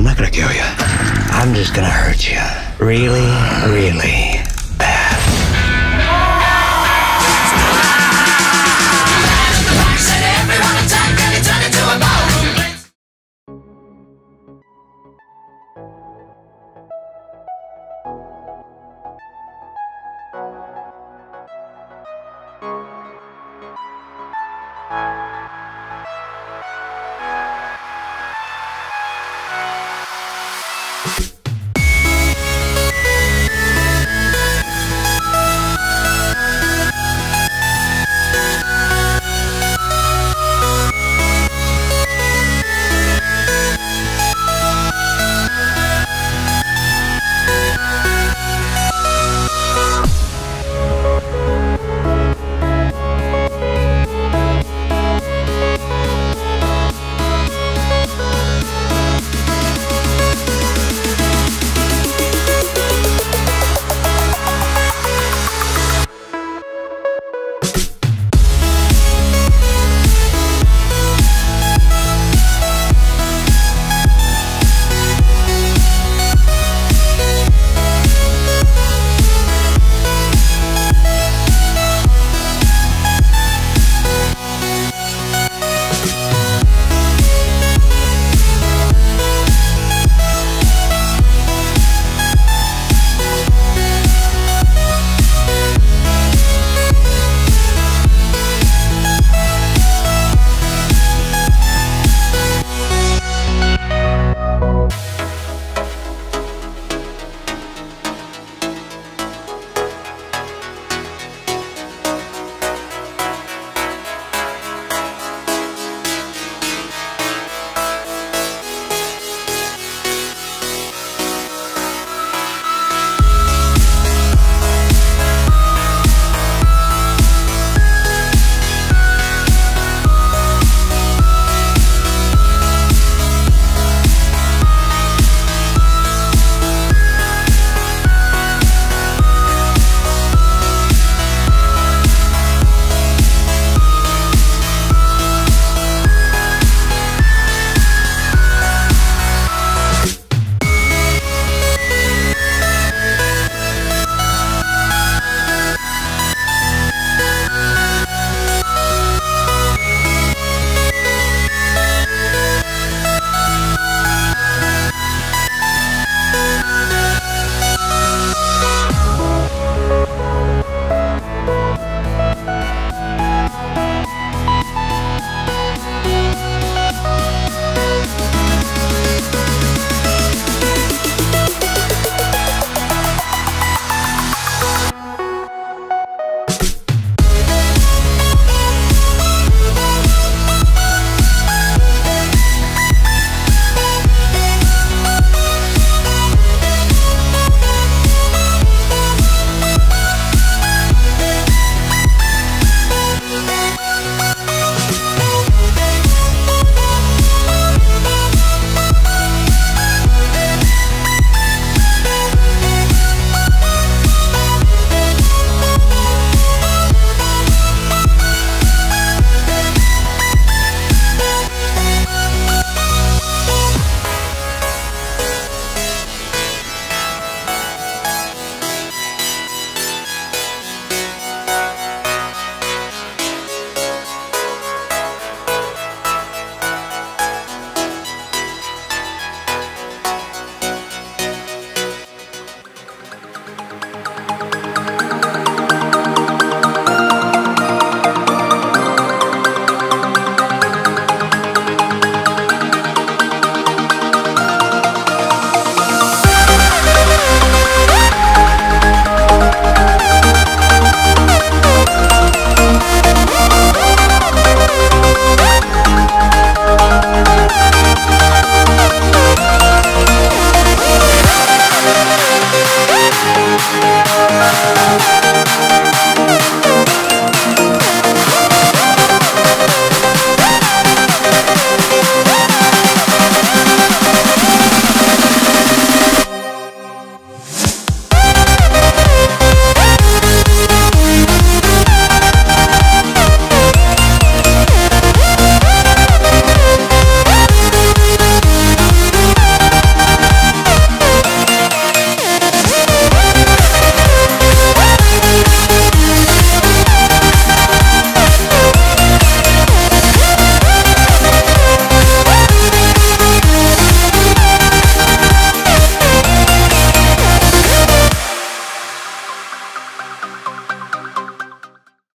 I'm not gonna kill you. I'm just gonna hurt you. Really, really